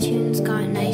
tunes got nice.